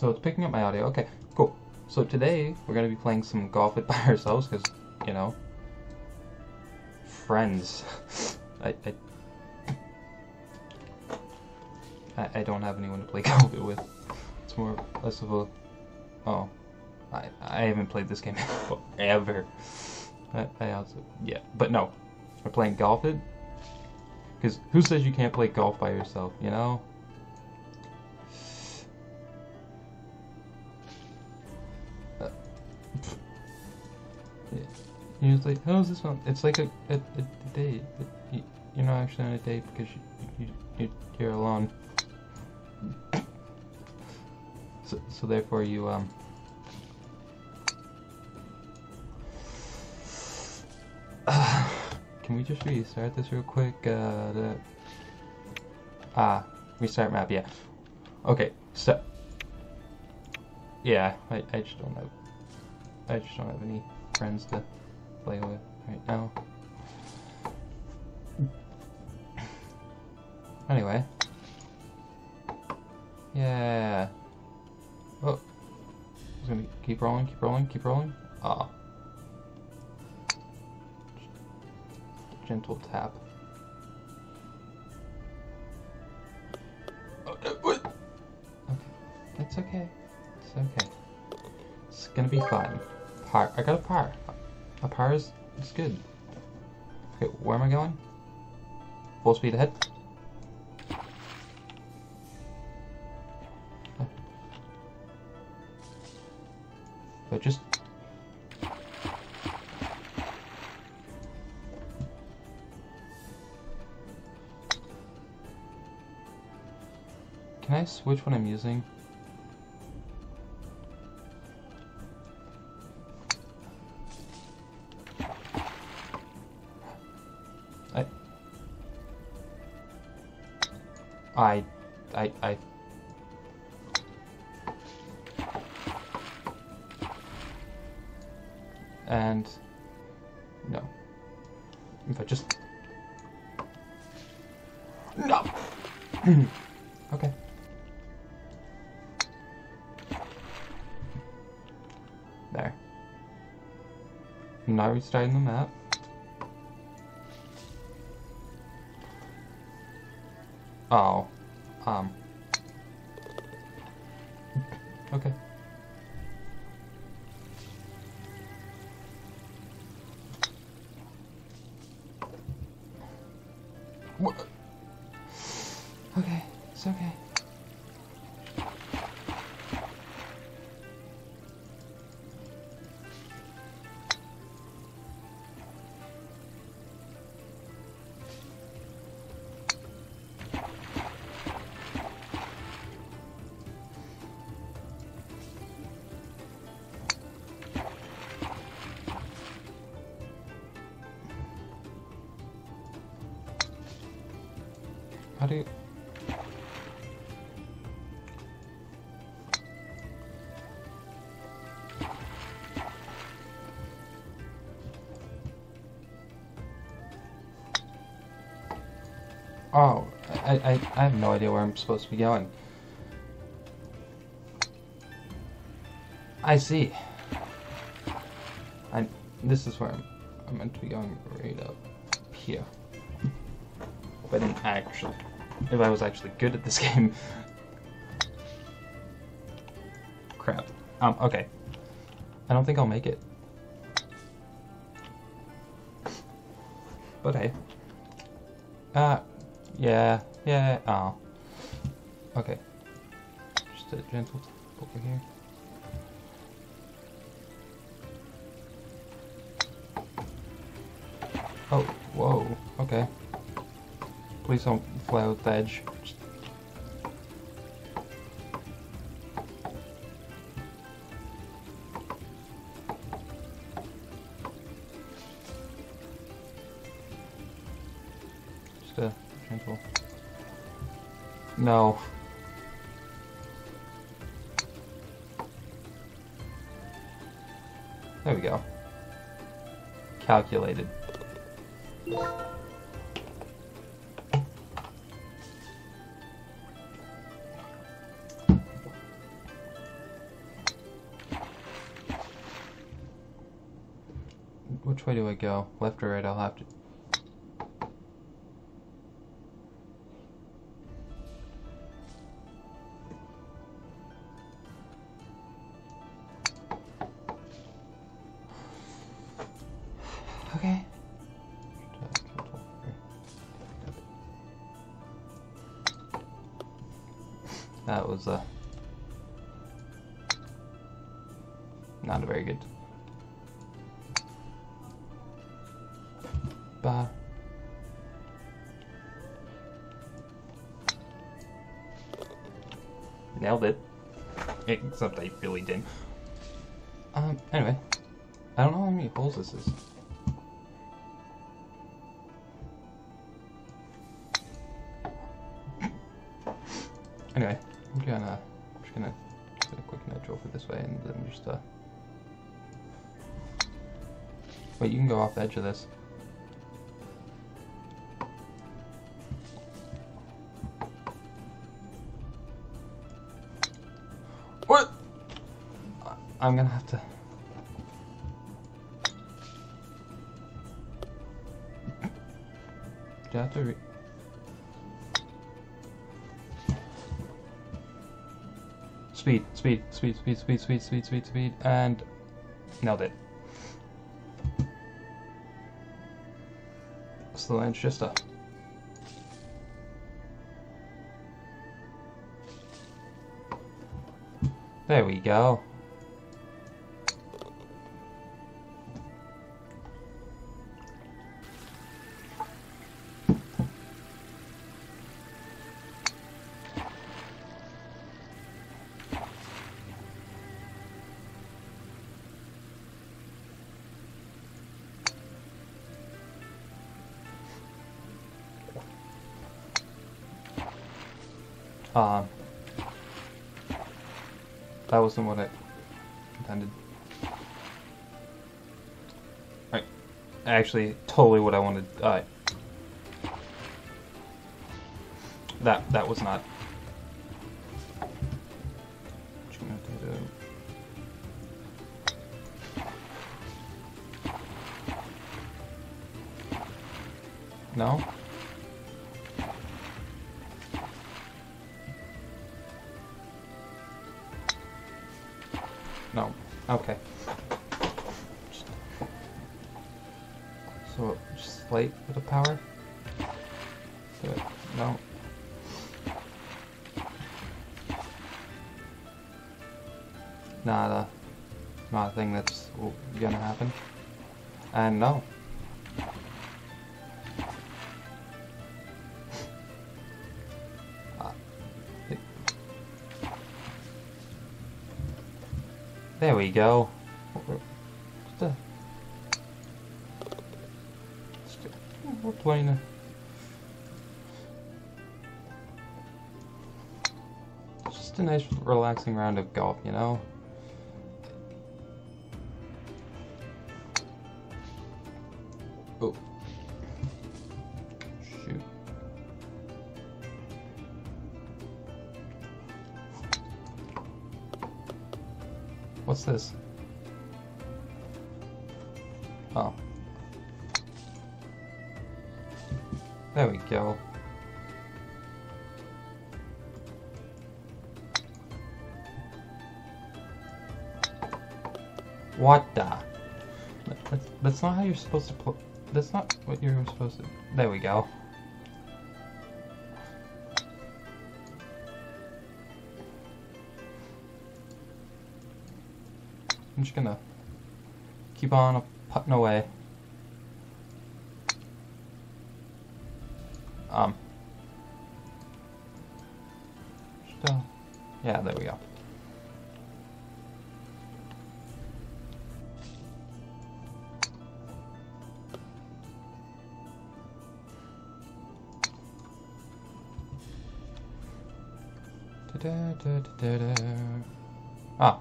So it's picking up my audio. Okay, cool. So today we're gonna be playing some golf it by ourselves because you know, friends. I, I I don't have anyone to play golf it with. It's more less of a oh. I, I haven't played this game ever. I, I also yeah, but no, we're playing golf it. Because who says you can't play golf by yourself? You know. You're just like, how's this one? It's like a, a, a date. You, you're not actually on a date because you, you, you, you're alone. So, so therefore you, um... can we just restart this real quick? Uh, the... Ah, restart map, yeah. Okay, so... Yeah, I, I just don't have... I just don't have any friends to play with right now. Anyway. Yeah. Oh. It's gonna keep rolling, keep rolling, keep rolling. Ah. Gentle tap. Oh. Okay. It's okay. It's okay. It's gonna be fine. Par. I got a par. Is, is good. Okay, where am I going? Full speed ahead. So just... Can I switch what I'm using? I... I... I... and no. If I just no. okay. There. I'm not restarting the map. Oh. Um. Okay. I, I, I have no idea where I'm supposed to be going. I see. I, this is where I'm, I'm meant to be going right up here. If I actually, if I was actually good at this game. Crap. Um, okay. I don't think I'll make it. But hey. Uh, yeah, yeah, oh. Okay. Just a gentle tap over here. Oh, whoa, okay. Please don't fly out the edge. No. There we go. Calculated. Which way do I go? Left or right? I'll have to not very good. Bah. Nailed it. Except I really didn't. Um, anyway. I don't know how many holes this is. Anyway, I'm gonna, I'm just gonna get a quick nitro for this way and then just, uh... Wait, you can go off the edge of this. What? I'm gonna have to... Do I have to Speed, speed, speed, speed, speed, speed, speed, speed, speed, and nailed it. the Lanchester. There we go. Um, that wasn't what I intended. Right. Actually, totally what I wanted. Uh, that that was not. No? Okay. There we go. What the? A... It's just a nice, relaxing round of golf, you know? Oh. What's this? Oh. There we go. What the? That's, that's not how you're supposed to play. That's not what you're supposed to. There we go. I'm just gonna keep on putting away. Um. Yeah, there we go. Da-da-da-da-da. Ah.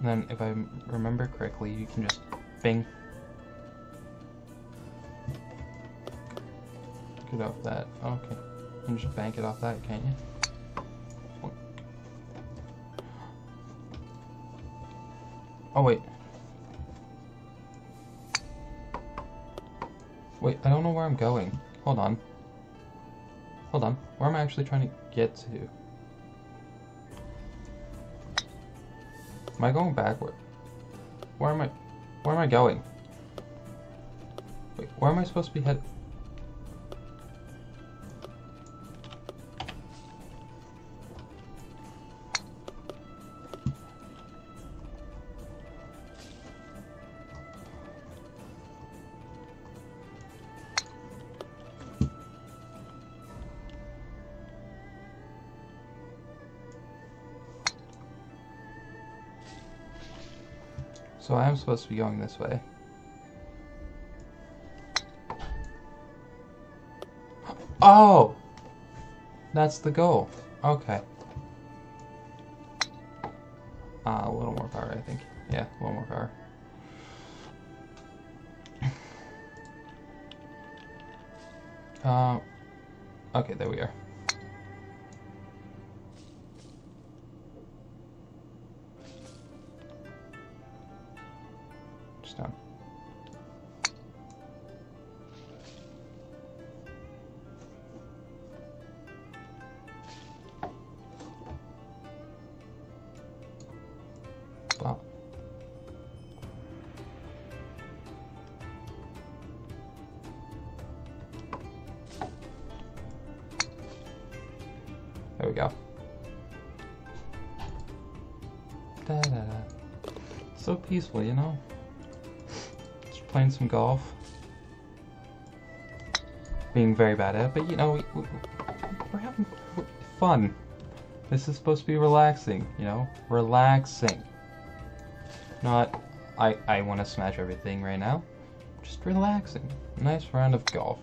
And then, if I remember correctly, you can just Bing. it off that. Okay. You can just bank it off that, can't you? Oh, wait. Wait, I don't know where I'm going. Hold on. Hold on. Where am I actually trying to get to? Am I going backward? Where am I? Where am I going? Wait, where am I supposed to be headed? So I am supposed to be going this way. Oh! That's the goal. Okay. Uh, a little more power, I think. Yeah, a little more power. Uh, okay, there we are. We go. Da, da, da. So peaceful, you know? Just playing some golf. Being very bad at it, but you know, we, we, we're having fun. This is supposed to be relaxing, you know? Relaxing. Not, I, I want to smash everything right now. Just relaxing. Nice round of golf.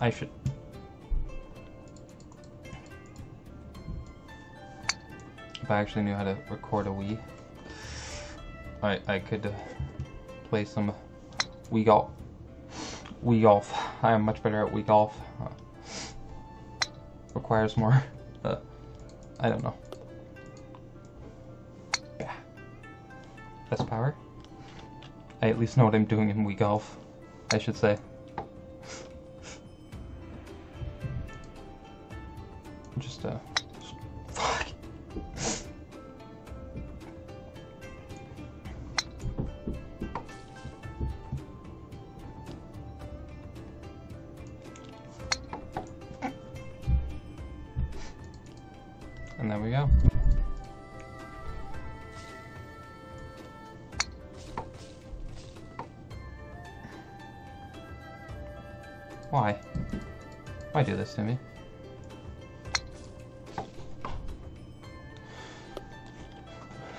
I should. If I actually knew how to record a Wii, I I could uh, play some Wii golf. Wii golf. I am much better at Wii golf. Uh, requires more. Uh, I don't know. Yeah. Less power. I at least know what I'm doing in Wii golf. I should say. Fuck. And there we go. Why? Why do this to me?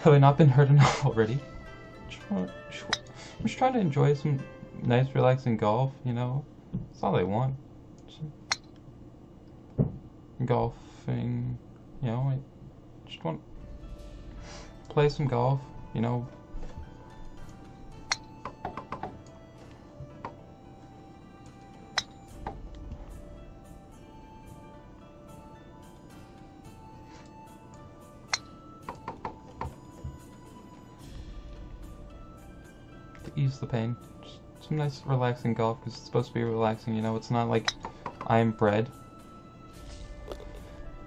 Have I not been hurt enough already? Just wanna- just- I'm just trying to enjoy some nice, relaxing golf, you know? That's all I want. Golfing, you know? I just want to play some golf, you know? Ease the pain. Just some nice relaxing golf because it's supposed to be relaxing, you know? It's not like I'm bred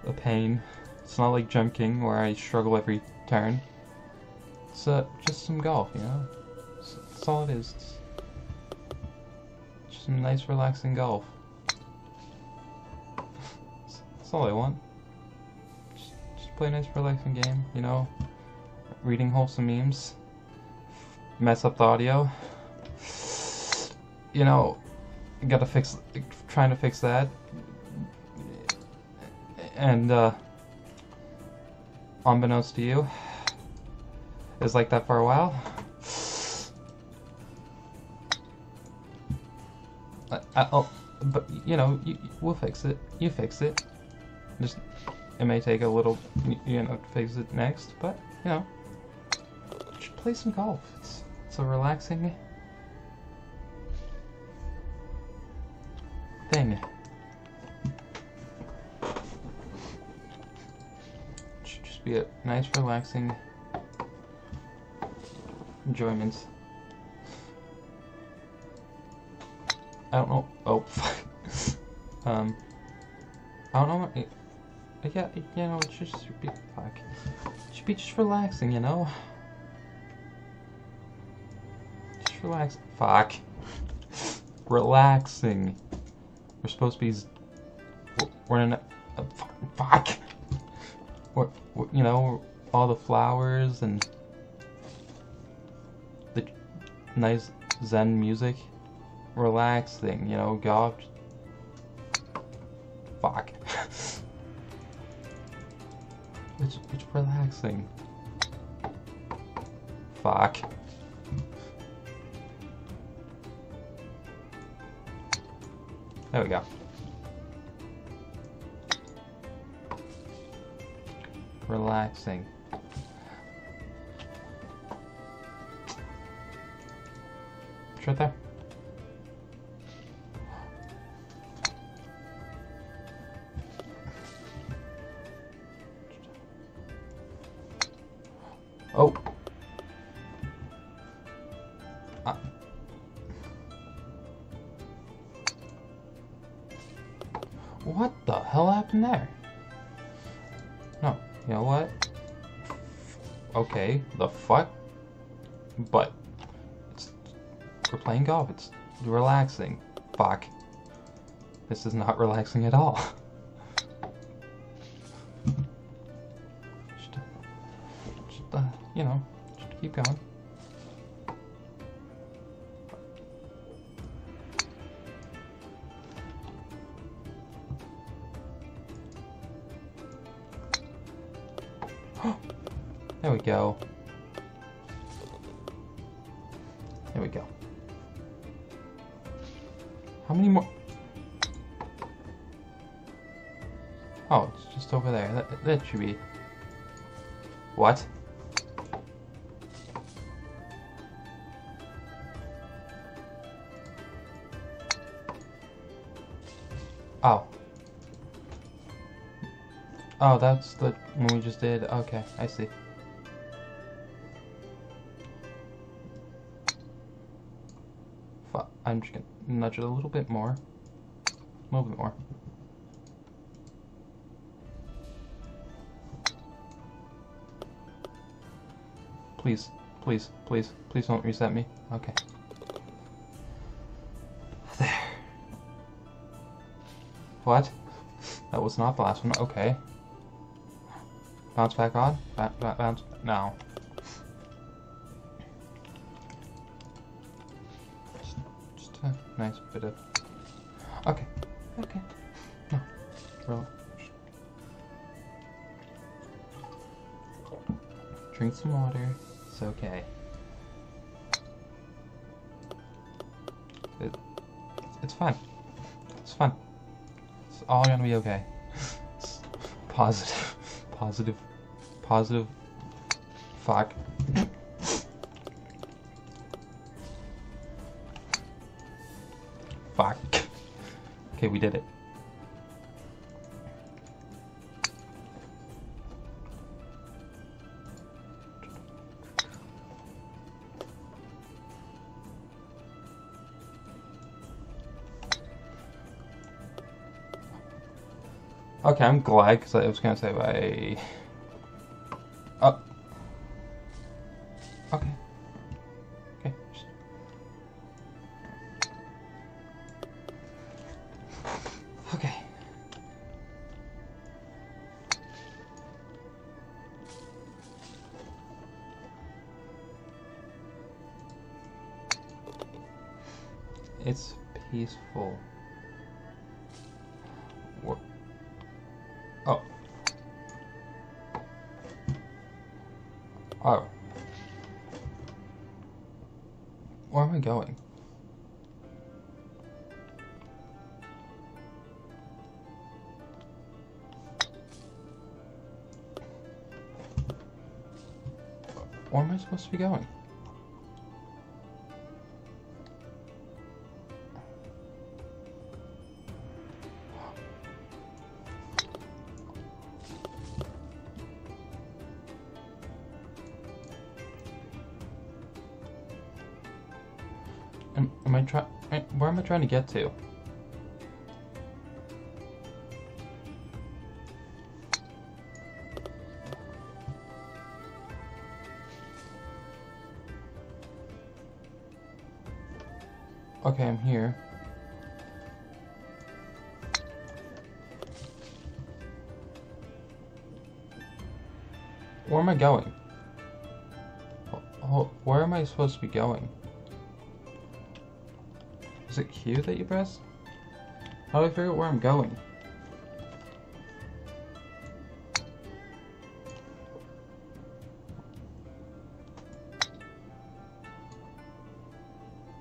a pain. It's not like Jump King where I struggle every turn. It's uh, just some golf, you know? That's, all it is. It's just some nice relaxing golf. That's all I want. Just, just play a nice relaxing game, you know? Reading wholesome memes mess up the audio. You know, gotta fix, trying to fix that. And, uh, unbeknownst to you, is like that for a while. I, I, oh, but, you know, you, we'll fix it. You fix it. Just, it may take a little, you know, to fix it next, but, you know, play some golf. It's, it's a relaxing thing. Should just be a nice, relaxing enjoyment. I don't know. Oh, fuck. um, I don't know. What, It, yeah, you know, it should just be should be just relaxing, you know. Relax. Fuck. Relaxing. We're supposed to be. We're in a. fuck. We're, you know, all the flowers and the nice Zen music relaxing, you know, golf. Fuck. it's, it's relaxing. Fuck. There we go. Relaxing. Right there. What the hell happened there? No, you know what? Okay, the fuck? But it's we're playing golf. It's relaxing. Fuck. This is not relaxing at all. How many more? Oh, it's just over there. That, that should be... What? Oh. Oh, that's the one we just did. Okay, I see. I'm just gonna nudge it a little bit more. A little bit more. Please, please, please, please don't reset me. Okay. There. What? That was not the last one. Okay. Bounce back on? Ba bounce? No. Nice bit of... Okay. Okay. No. Relax. Drink some water. It's okay. It, it's fine. It's fun It's all gonna be okay. Positive, positive, positive. Fuck. Fuck. Okay, we did it. Okay, I'm glad because I was going to say by. It's peaceful. What? Oh. Oh. Where am I going? Where am I supposed to be going? I trying? Where am I trying to get to? Okay, I'm here. Where am I going? Where am I supposed to be going? Is it Q that you press? How do I figure out where I'm going?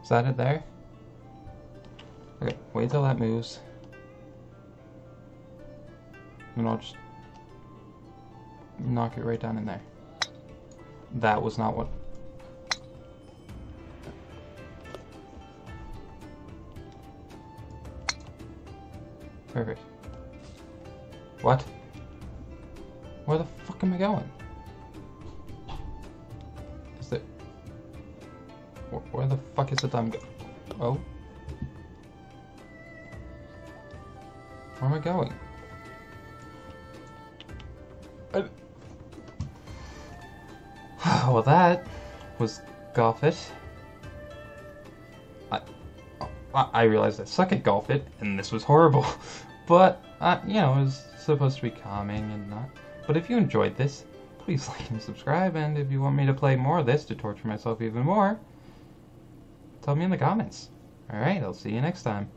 Is that it there? Okay, wait till that moves. And I'll just knock it right down in there. That was not what... Perfect. What? Where the fuck am I going? Is it... Where the fuck is it I'm. Oh? Where am I going? I... well, that was. I, I realized I suck at golf it, and this was horrible. but, uh, you know, it was supposed to be calming and not. But if you enjoyed this, please like and subscribe, and if you want me to play more of this to torture myself even more, tell me in the comments. Alright, I'll see you next time.